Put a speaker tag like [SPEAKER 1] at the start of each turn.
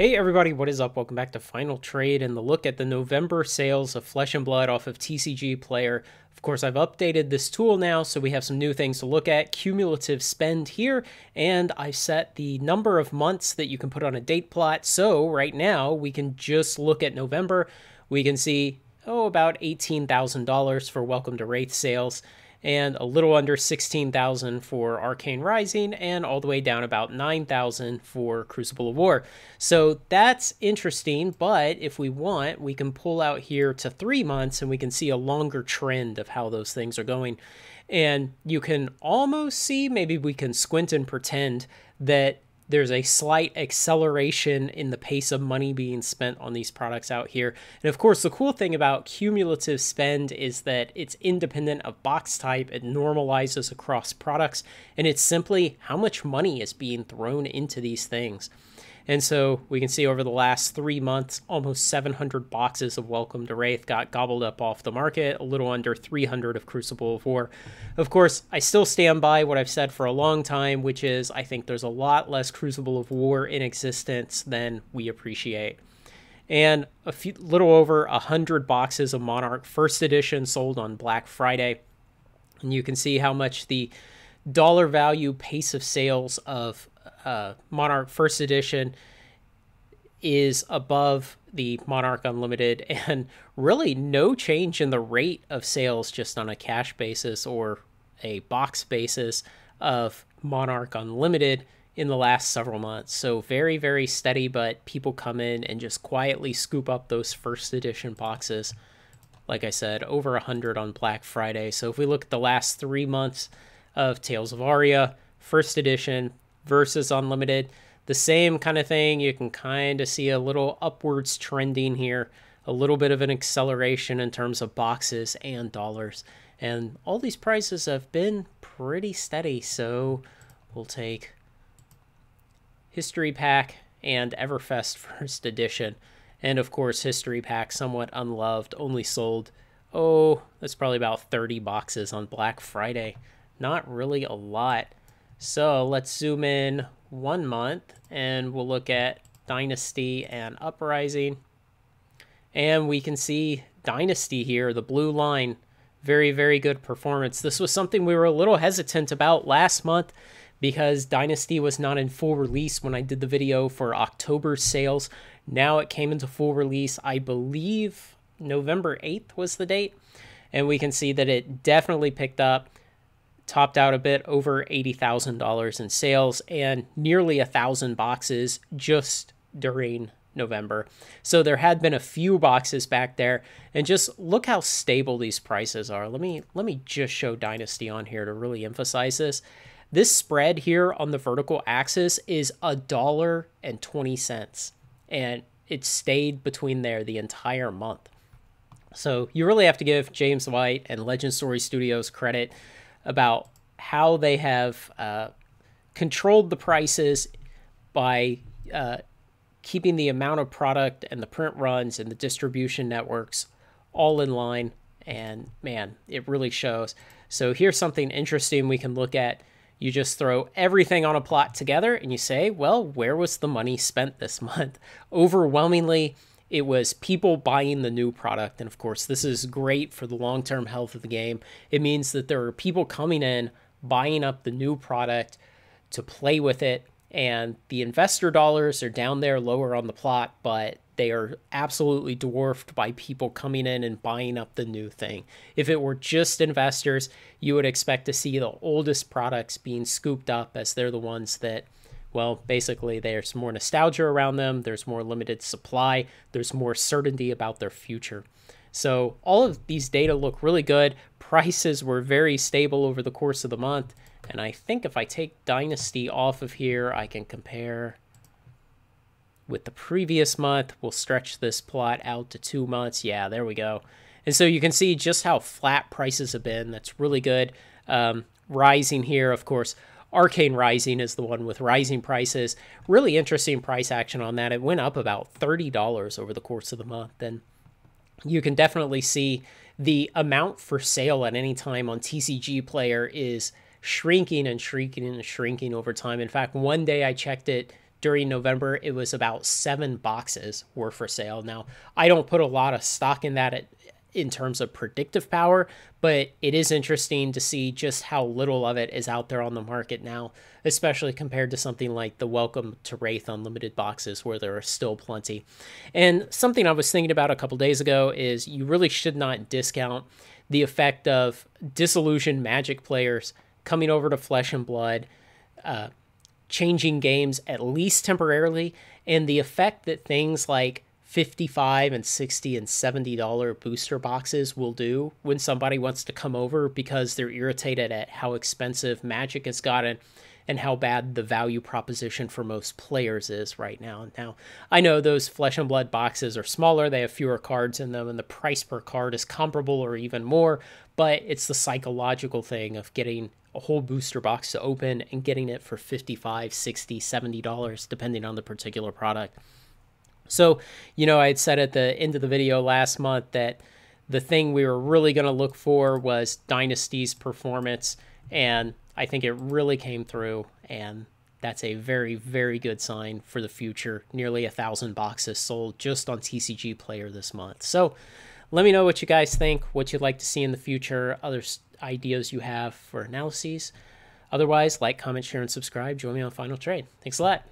[SPEAKER 1] Hey everybody, what is up? Welcome back to Final Trade and the look at the November sales of Flesh and Blood off of TCG Player. Of course, I've updated this tool now, so we have some new things to look at. Cumulative spend here, and I set the number of months that you can put on a date plot. So right now, we can just look at November. We can see, oh, about $18,000 for Welcome to Rathe sales and a little under 16,000 for Arcane Rising and all the way down about 9,000 for Crucible of War. So that's interesting, but if we want, we can pull out here to 3 months and we can see a longer trend of how those things are going. And you can almost see, maybe we can squint and pretend that there's a slight acceleration in the pace of money being spent on these products out here. And of course, the cool thing about cumulative spend is that it's independent of box type, it normalizes across products, and it's simply how much money is being thrown into these things. And so we can see over the last three months, almost 700 boxes of Welcome to Rathe got gobbled up off the market, a little under 300 of Crucible of War. Of course, I still stand by what I've said for a long time, which is I think there's a lot less Crucible of War in existence than we appreciate. And a few, little over 100 boxes of Monarch First Edition sold on Black Friday. And you can see how much the dollar value pace of sales of uh, Monarch First Edition is above the Monarch Unlimited, and really no change in the rate of sales just on a cash basis or a box basis of Monarch Unlimited in the last several months. So very, very steady, but people come in and just quietly scoop up those first edition boxes. Like I said, over 100 on Black Friday. So if we look at the last three months of Tales of Aria, first edition, versus unlimited. The same kind of thing. You can kind of see a little upwards trending here, a little bit of an acceleration in terms of boxes and dollars. And all these prices have been pretty steady. So we'll take History Pack and Everfest First Edition. And of course, History Pack, somewhat unloved, only sold, oh, that's probably about 30 boxes on Black Friday. Not really a lot. So let's zoom in one month and we'll look at Dynasty and Uprising. And we can see Dynasty here, the blue line. Very, very good performance. This was something we were a little hesitant about last month because Dynasty was not in full release when I did the video for October sales. Now it came into full release, I believe November 8th was the date. And we can see that it definitely picked up topped out a bit over $80,000 in sales and nearly a thousand boxes just during November. So there had been a few boxes back there and just look how stable these prices are. Let me let me just show Dynasty on here to really emphasize this. This spread here on the vertical axis is a dollar and 20 cents and it stayed between there the entire month. So you really have to give James White and Legend Story Studios credit about how they have uh, controlled the prices by uh, keeping the amount of product and the print runs and the distribution networks all in line. And man, it really shows. So here's something interesting we can look at. You just throw everything on a plot together and you say, well, where was the money spent this month? Overwhelmingly, it was people buying the new product. And of course, this is great for the long term health of the game. It means that there are people coming in, buying up the new product to play with it. And the investor dollars are down there lower on the plot, but they are absolutely dwarfed by people coming in and buying up the new thing. If it were just investors, you would expect to see the oldest products being scooped up as they're the ones that well, basically, there's more nostalgia around them, there's more limited supply, there's more certainty about their future. So, all of these data look really good. Prices were very stable over the course of the month. And I think if I take Dynasty off of here, I can compare with the previous month. We'll stretch this plot out to two months. Yeah, there we go. And so you can see just how flat prices have been. That's really good. Um, rising here, of course, Arcane Rising is the one with rising prices. Really interesting price action on that. It went up about $30 over the course of the month. And you can definitely see the amount for sale at any time on TCG Player is shrinking and shrinking and shrinking over time. In fact, one day I checked it during November, it was about seven boxes were for sale. Now, I don't put a lot of stock in that at, in terms of predictive power, but it is interesting to see just how little of it is out there on the market now, especially compared to something like the Welcome to Rathe Unlimited boxes, where there are still plenty. And something I was thinking about a couple days ago is you really should not discount the effect of disillusioned Magic players coming over to Flesh and Blood. Uh, changing games at least temporarily, and the effect that things like 55 and 60 and 70 dollar booster boxes will do when somebody wants to come over because they're irritated at how expensive magic has gotten and how bad the value proposition for most players is right now. Now, I know those flesh and blood boxes are smaller, they have fewer cards in them and the price per card is comparable or even more, but it's the psychological thing of getting a whole booster box to open and getting it for 55, 60, 70 dollars depending on the particular product. So, you know, I had said at the end of the video last month that the thing we were really going to look for was Dynasty's performance, and I think it really came through, and that's a very, very good sign for the future. Nearly a thousand boxes sold just on TCG Player this month. So, let me know what you guys think, what you'd like to see in the future, other ideas you have for analyses. Otherwise, like, comment, share, and subscribe. Join me on Final Trade. Thanks a lot.